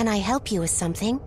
Can I help you with something?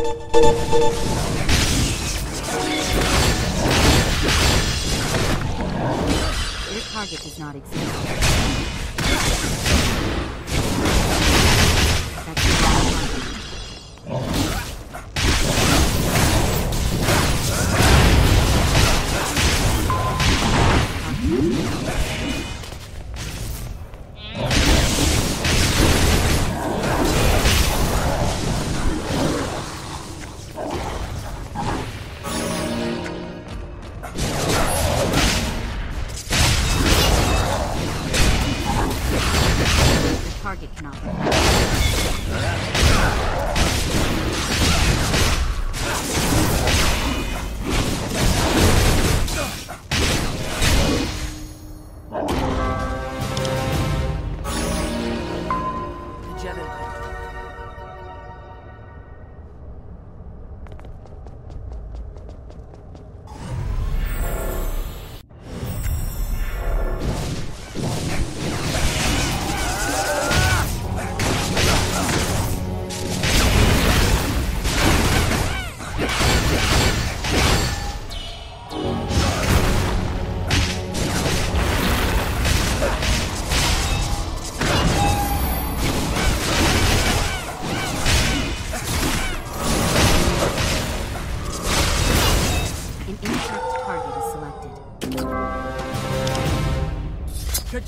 Your target does not exist.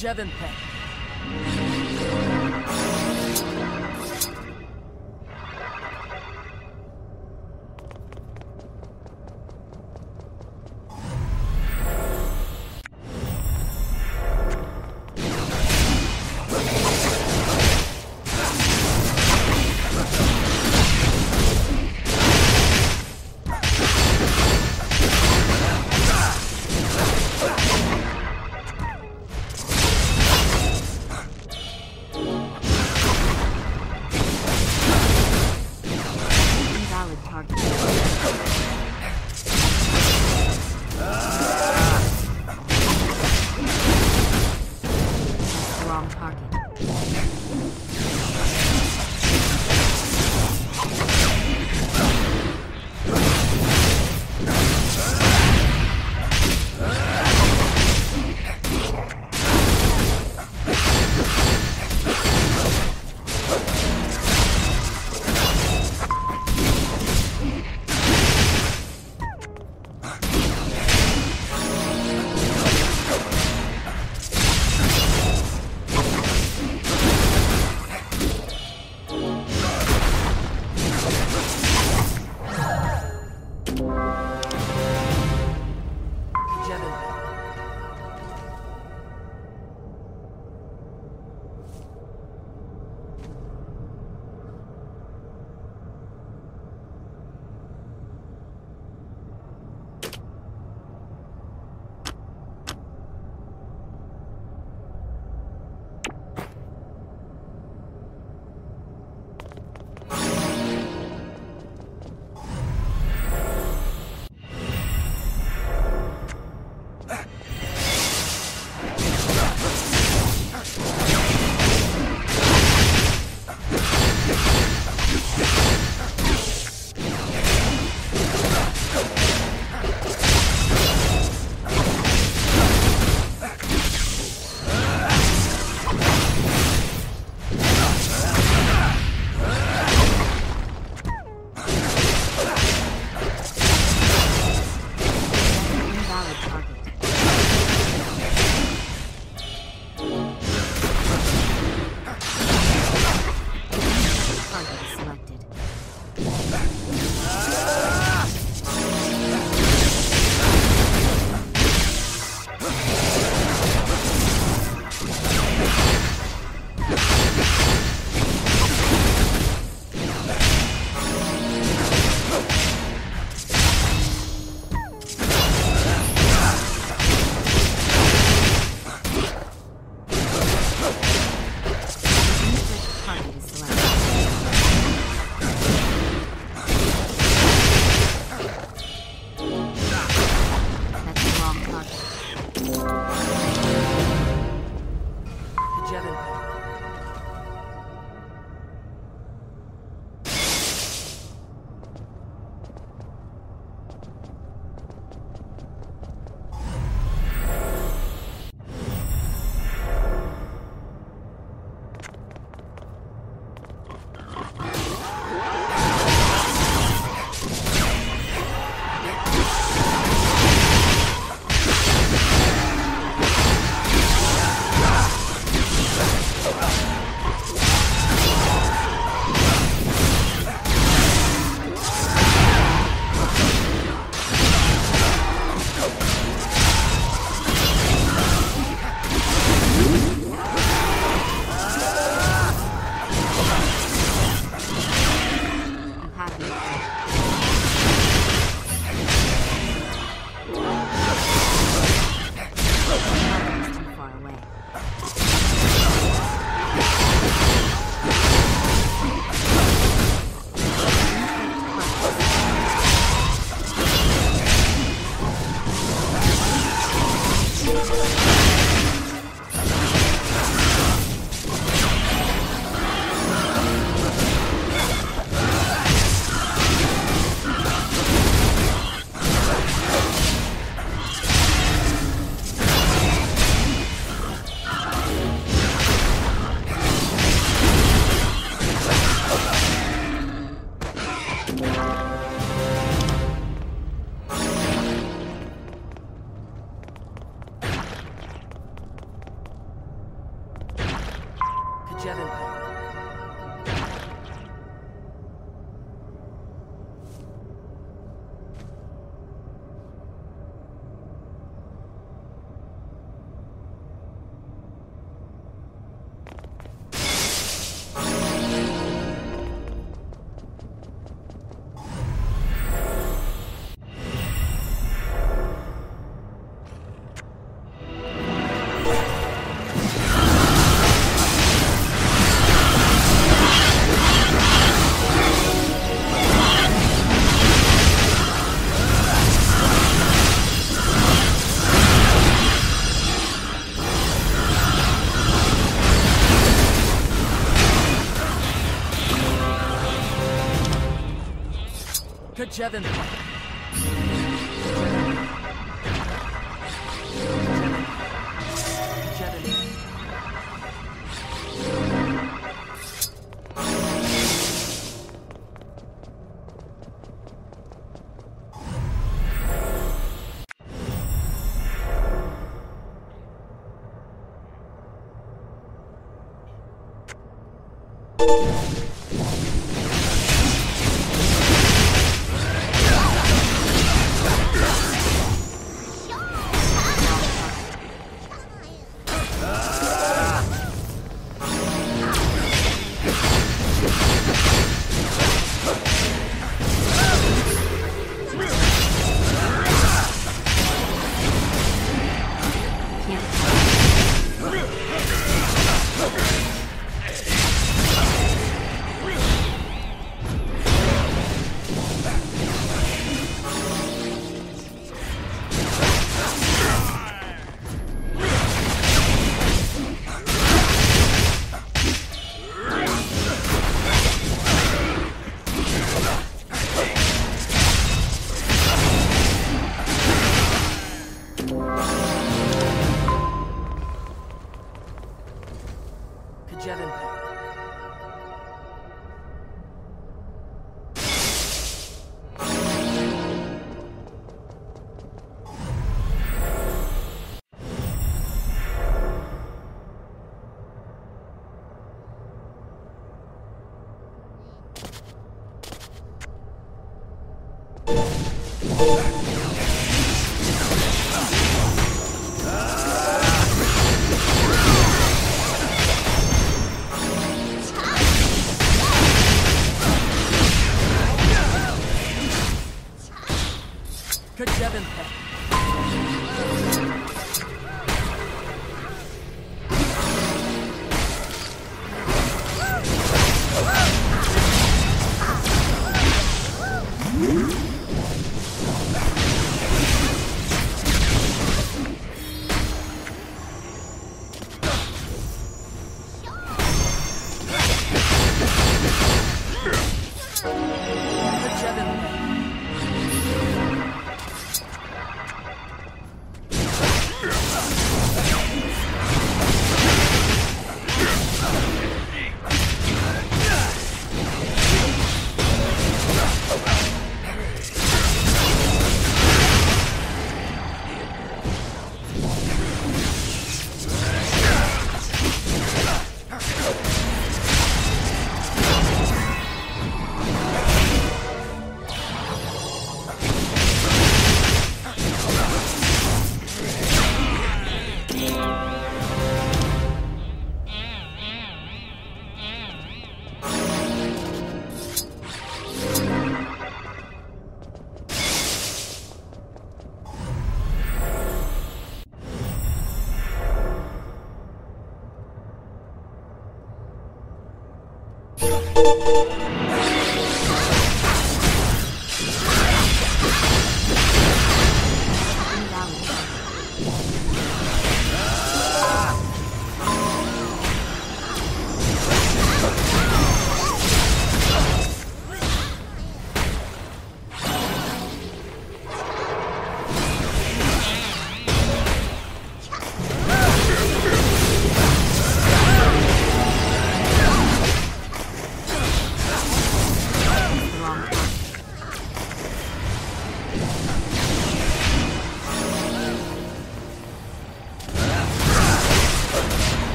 Jevin Kajevin Pet. Música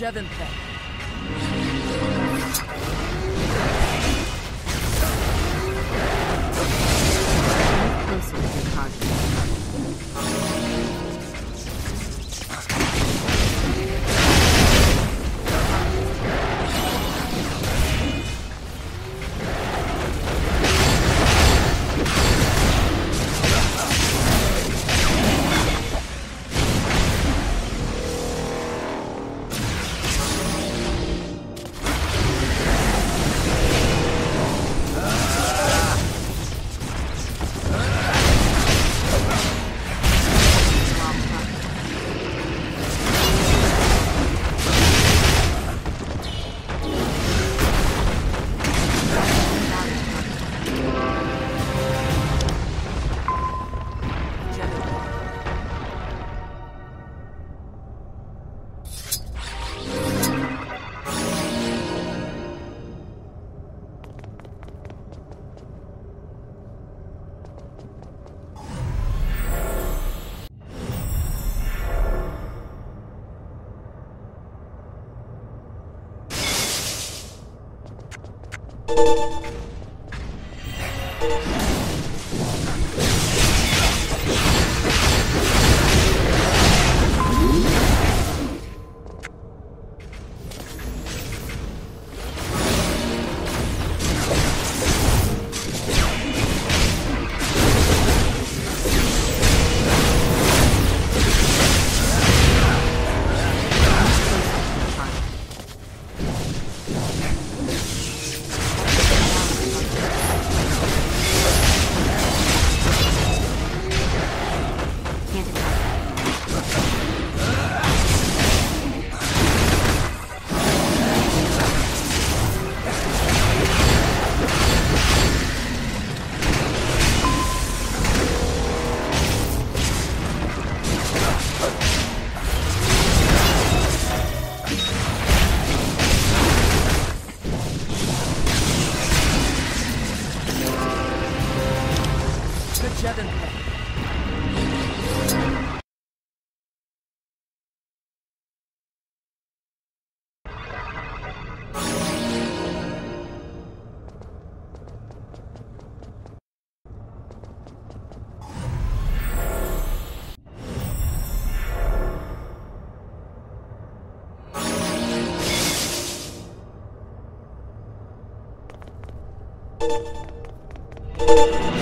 Kajevin. Thank you. Kajevin.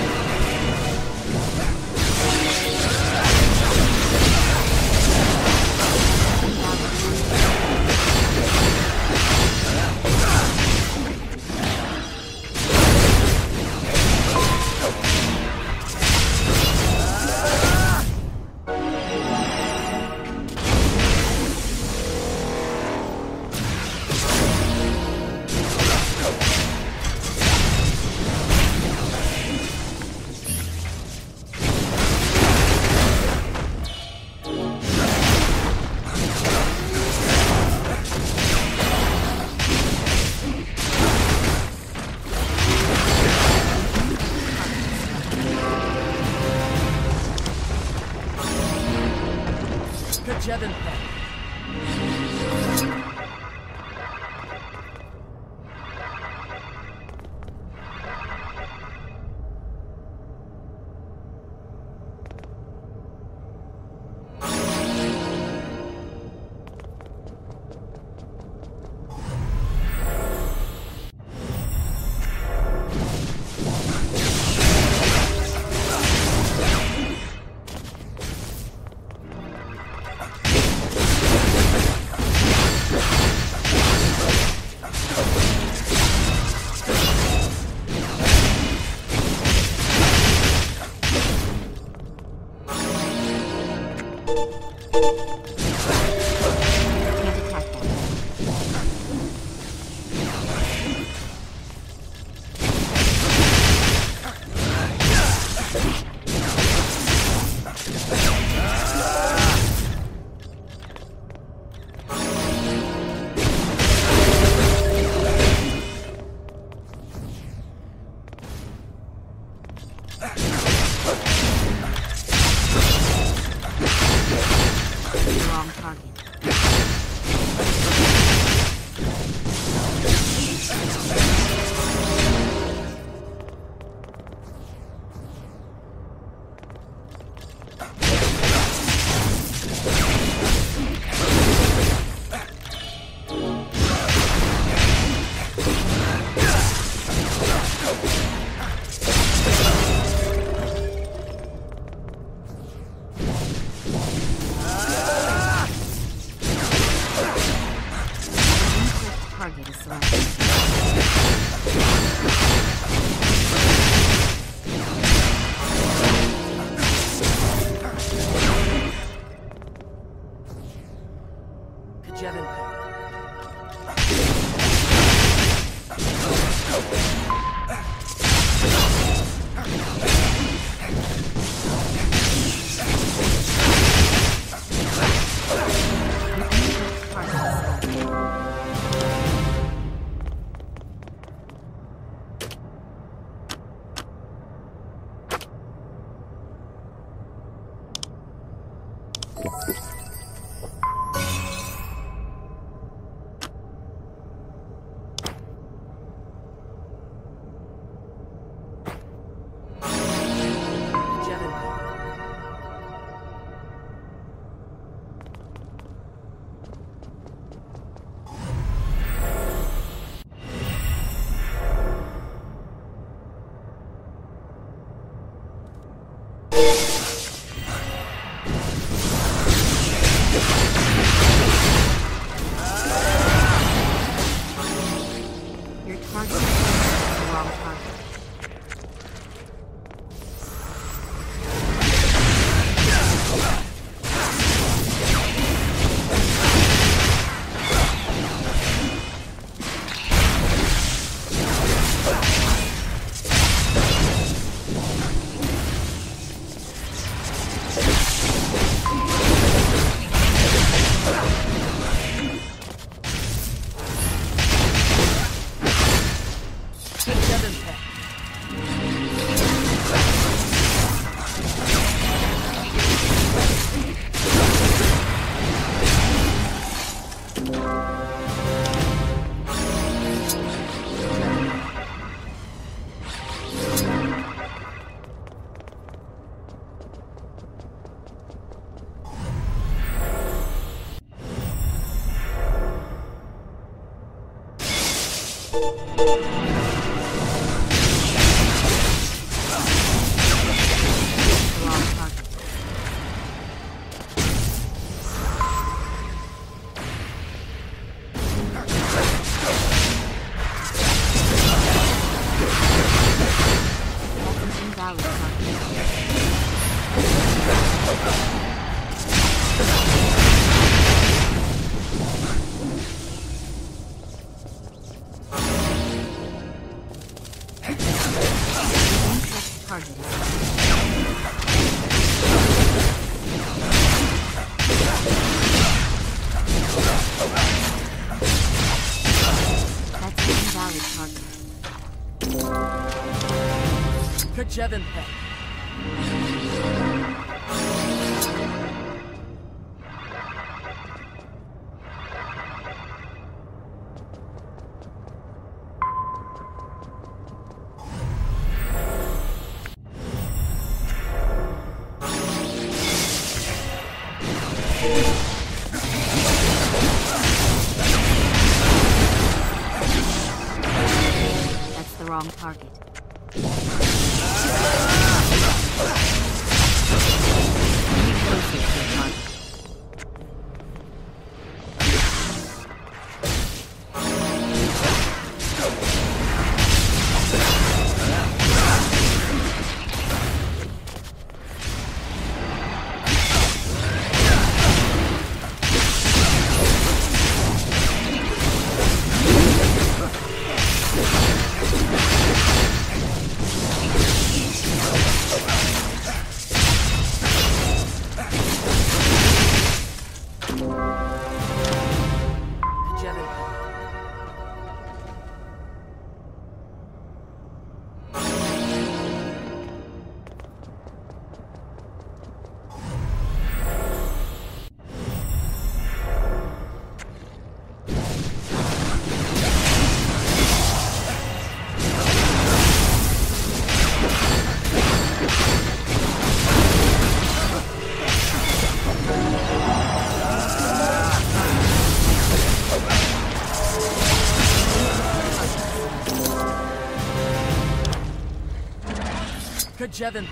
Kajevin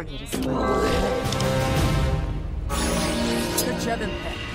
Target is selected. Kajevin Pet.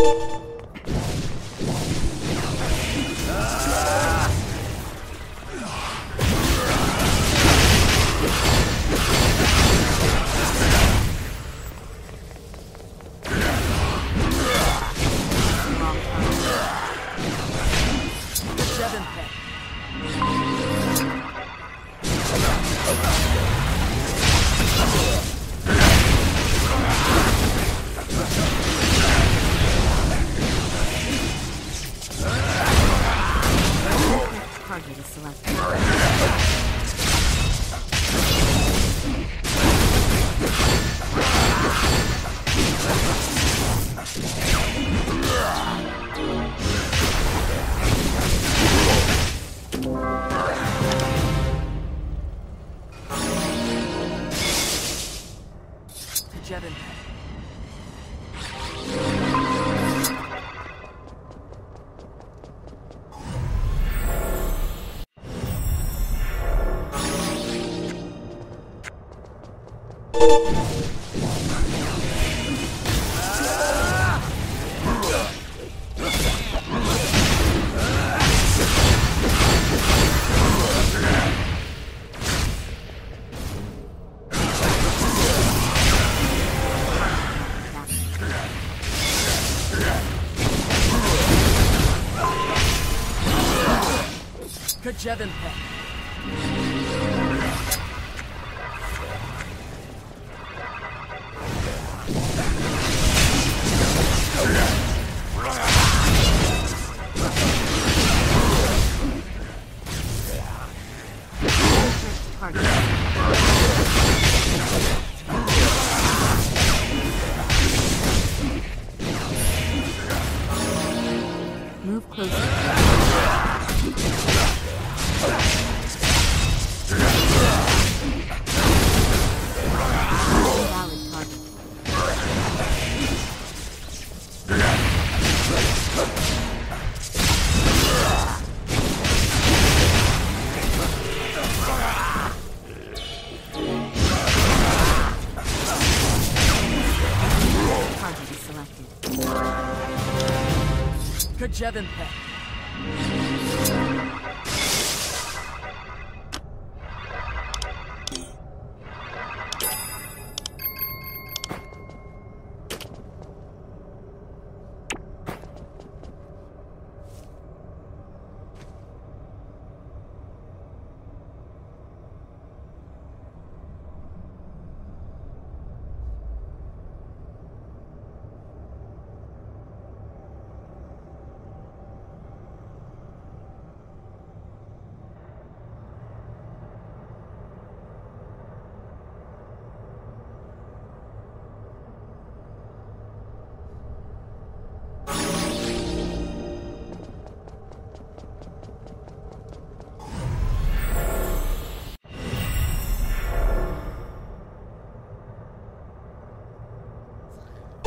Wrong Kajevin Kajevin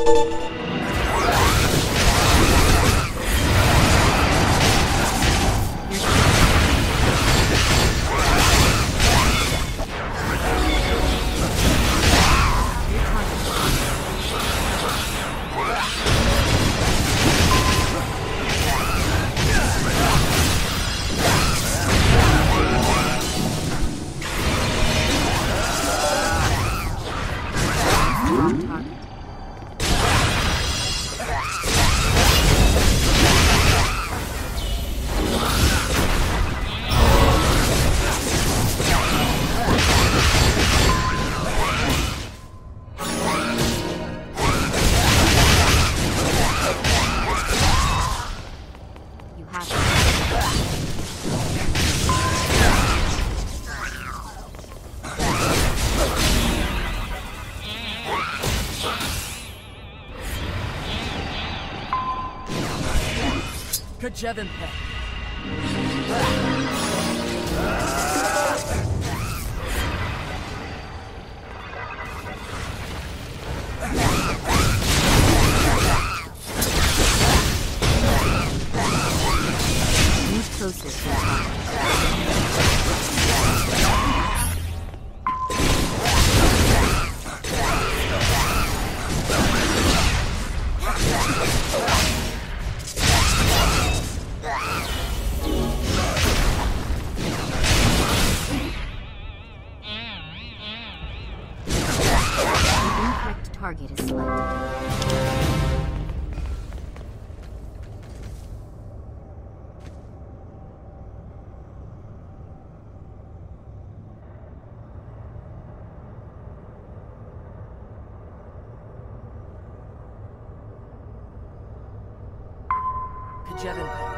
Target. Kajevin Jevin.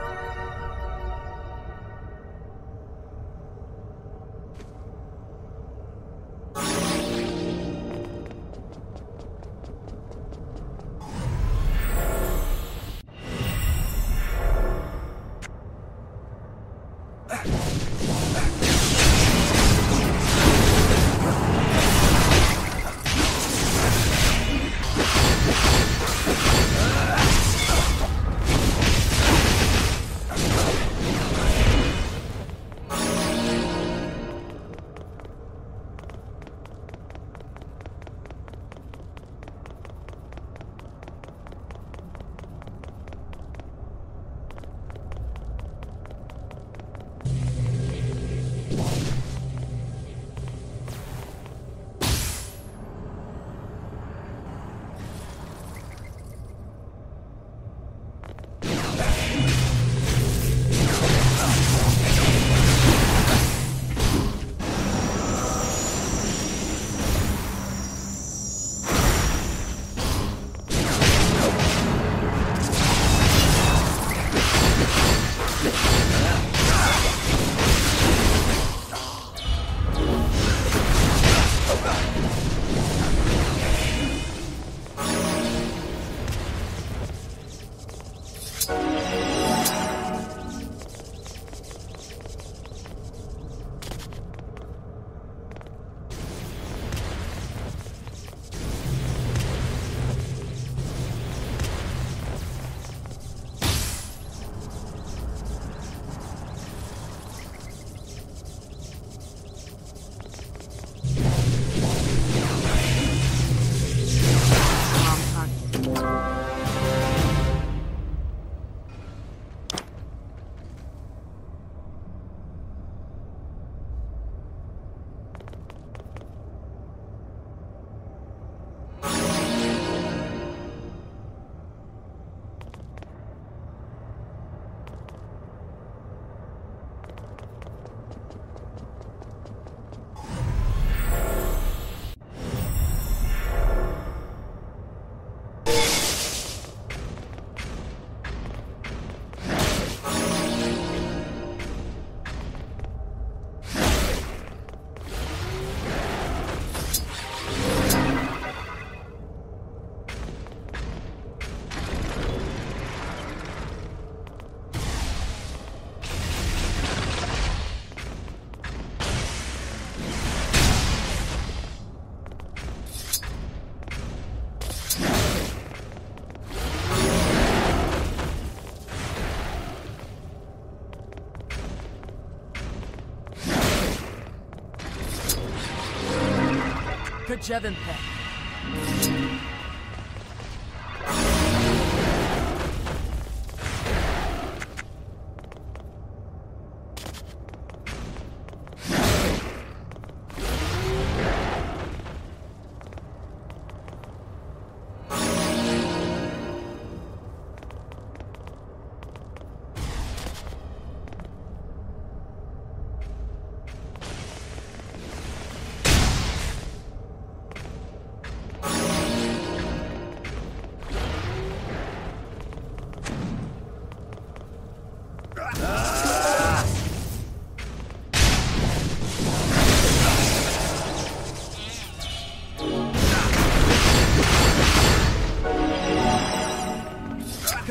Jevin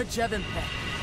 Jevin Peck.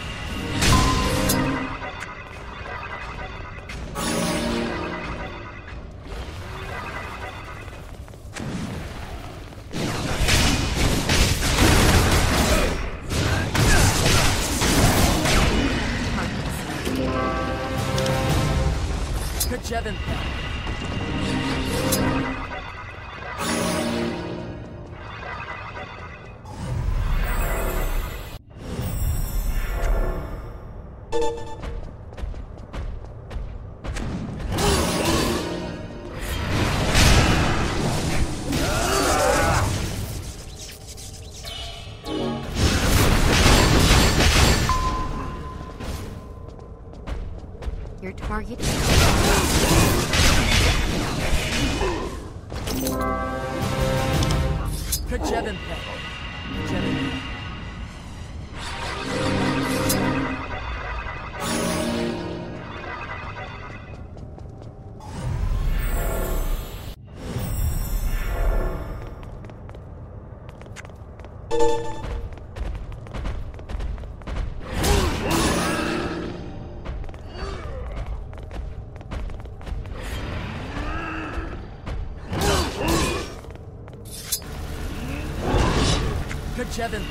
Kevin.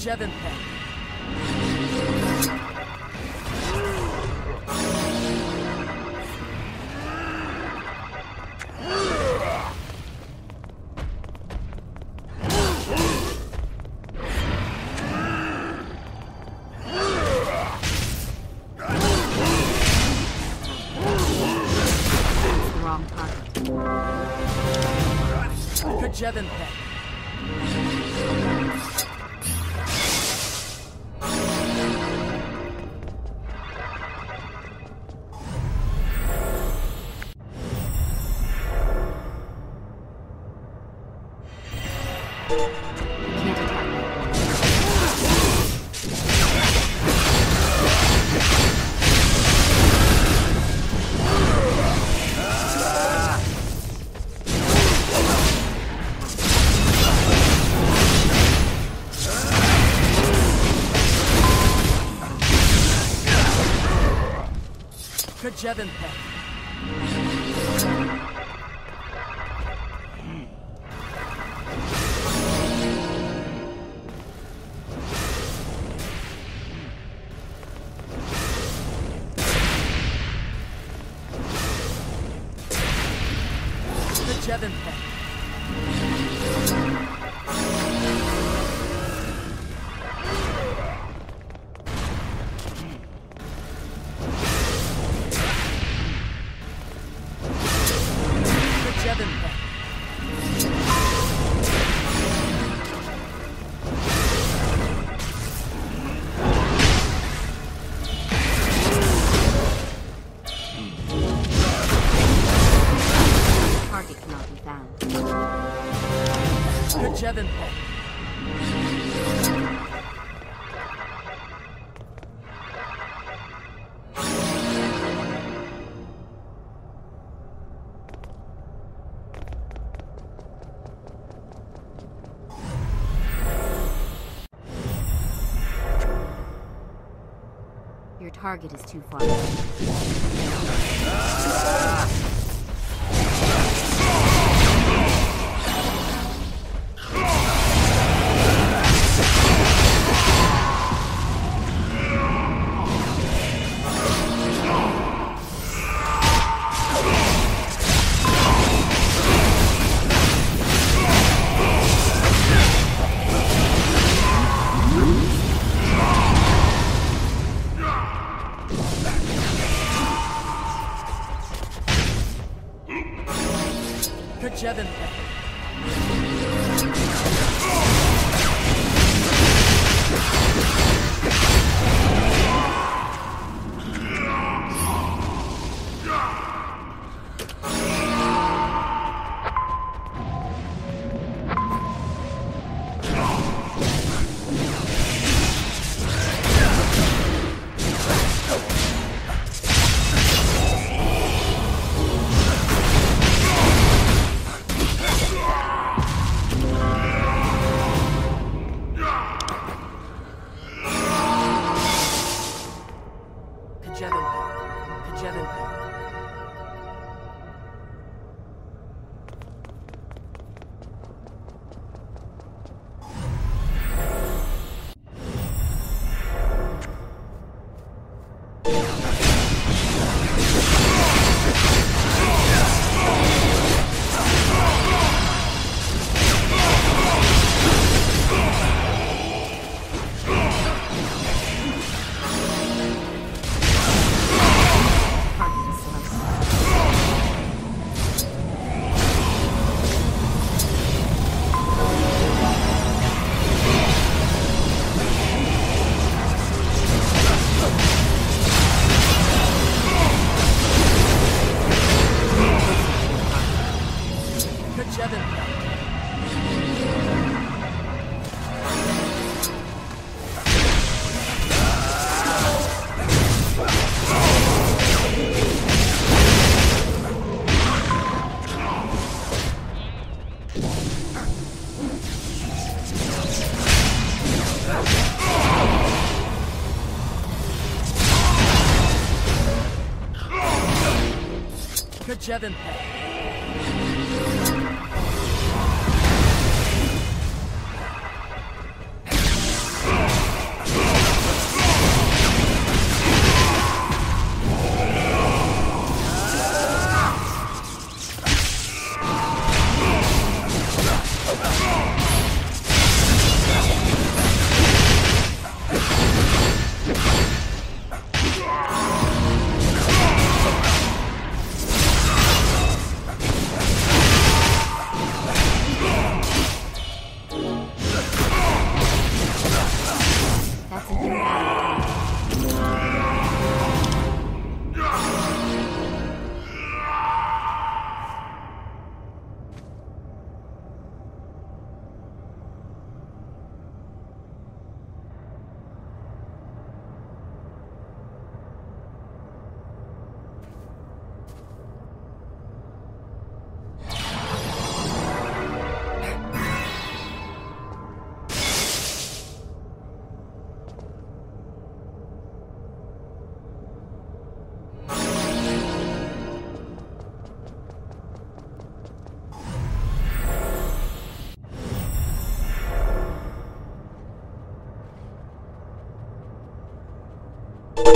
Jevin Jevenpeth. Jevenpeth. Target is too far away. Kajevin Pet.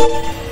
you.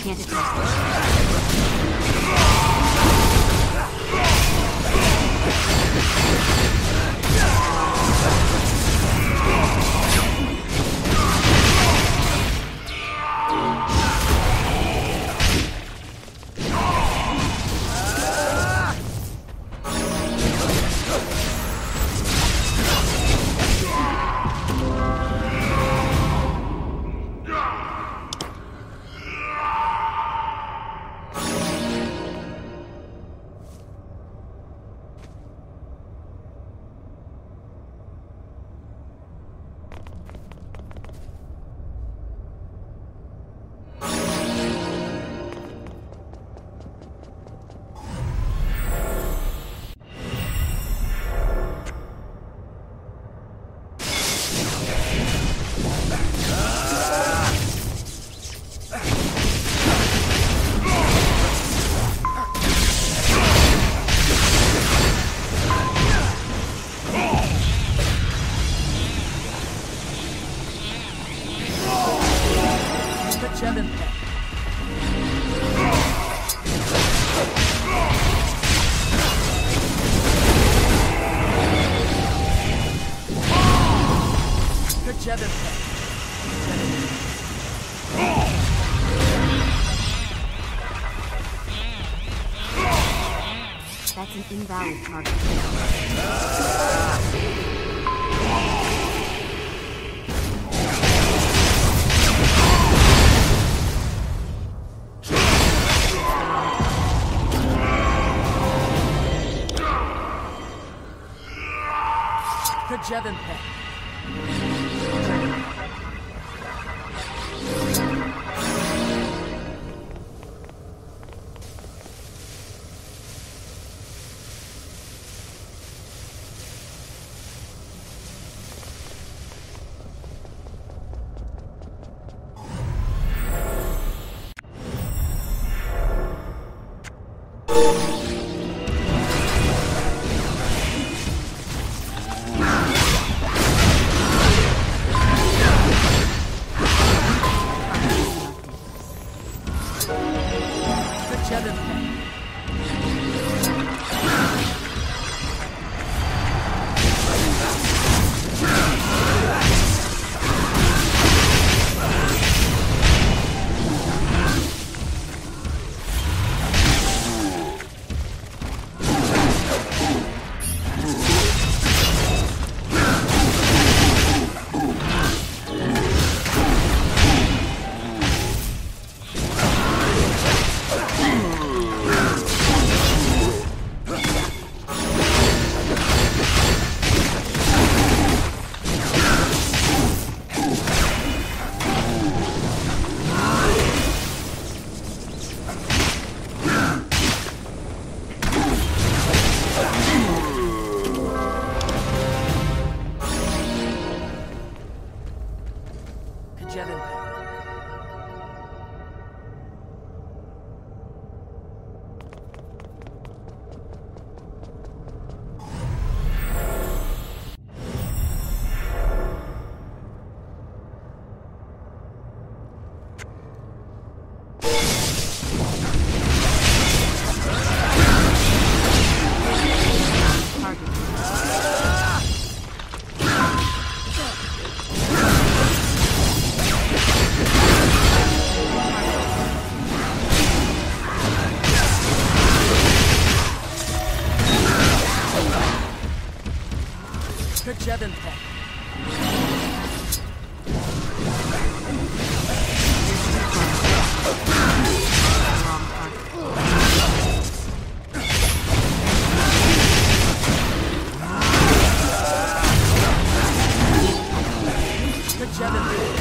Can't attack. Invalid Kajevin Kajevin Pet. Wrong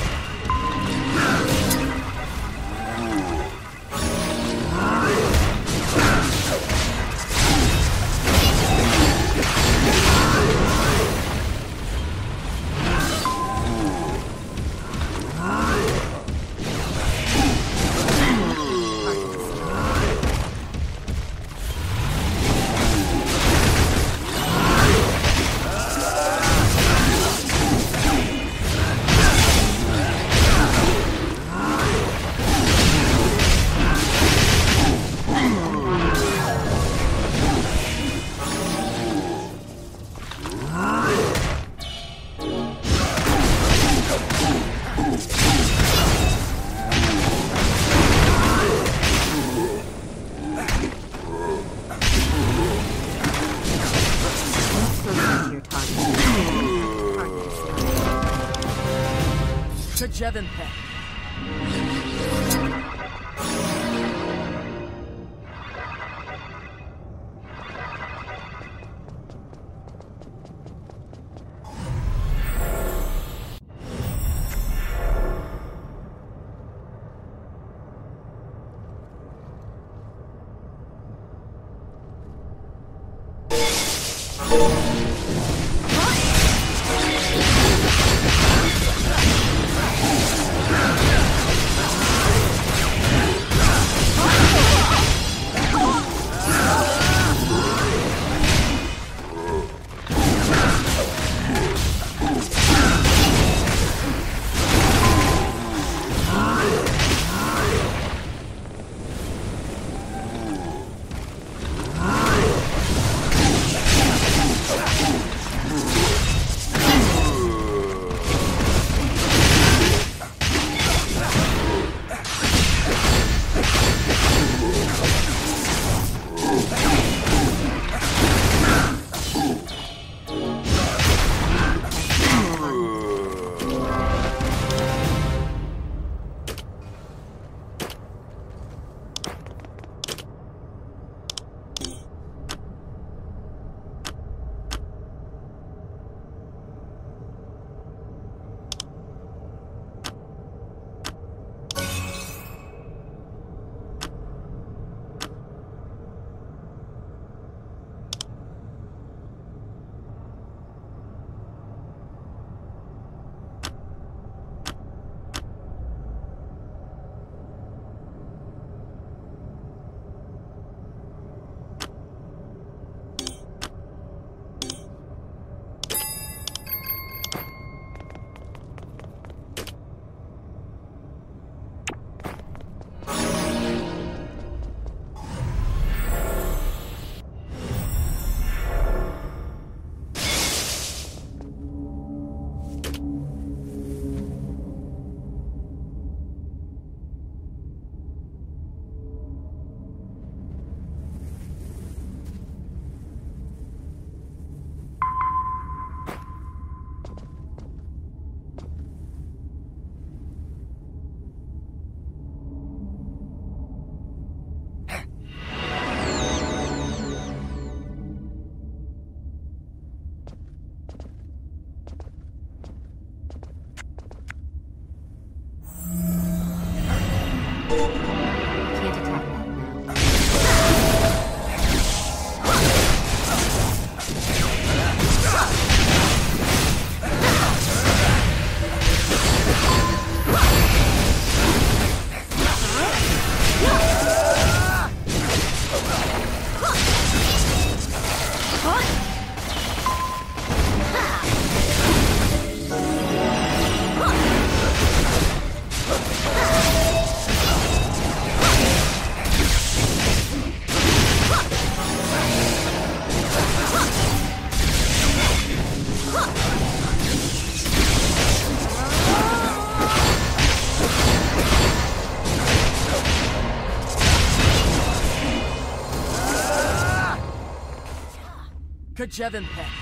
Kajevenpet. Move